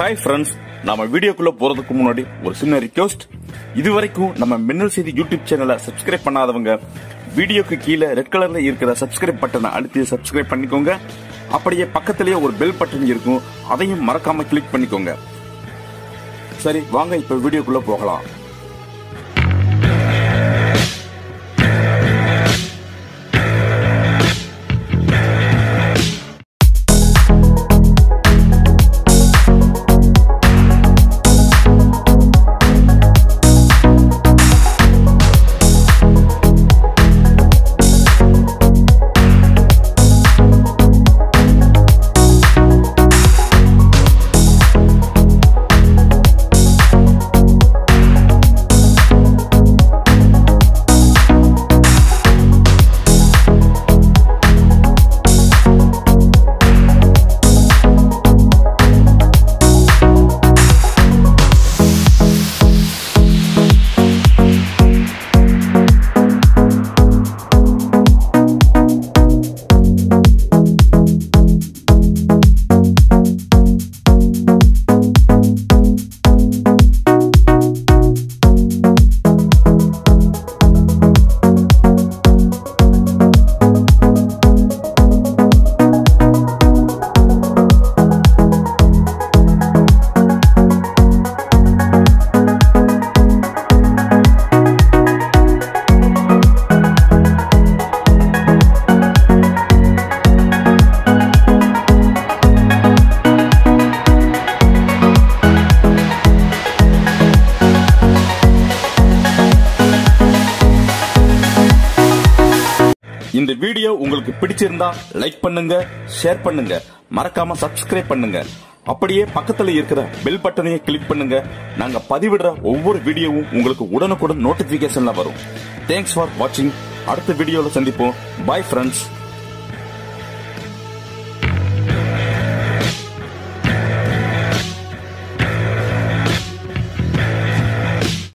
Hi friends நம்ம வீடியோக்குள்ள போறதுக்கு முன்னாடி ஒரு சின்ன ரிக்வெஸ்ட் இதுவரைக்கும் நம்ம மின்னல் செய்தி யூடியூப் சேனலை சப்ஸ்கிரைப் பண்ணாதவங்க வீடியோக்கு கீழே ரெட் கலர்ல இருக்கிற சப்ஸ்கிரைப் பட்டனை அழுத்தி சப்ஸ்கிரைப் பண்ணிக்கோங்க. அப்படியே பக்கத்திலேயே ஒரு பெல் பட்டன் இருக்கும். அதையும் மறக்காம கிளிக் பண்ணிக்கோங்க. சரி வாங்க இப்ப வீடியோக்குள்ள போகலாம். இந்த வீடியோ உங்களுக்கு பிடிச்சிருந்தா லைக் பண்ணுங்க ஷேர் பண்ணுங்க. மறக்காம சப்ஸ்கிரைப் பண்ணுங்க. அப்படியே பக்கத்துல இருக்கிற பெல் பட்டனையை கிளிக் பண்ணுங்க. நாங்க பதிவிடுற ஒவ்வொரு வீடியோவும் உங்களுக்கு உடனுக்குடன் நோட்டிபிகேஷன்ல வரும். தேங்க்ஸ் ஃபார் வாட்சிங் அடுத்த வீடியோல சந்திப்போம். Bye friends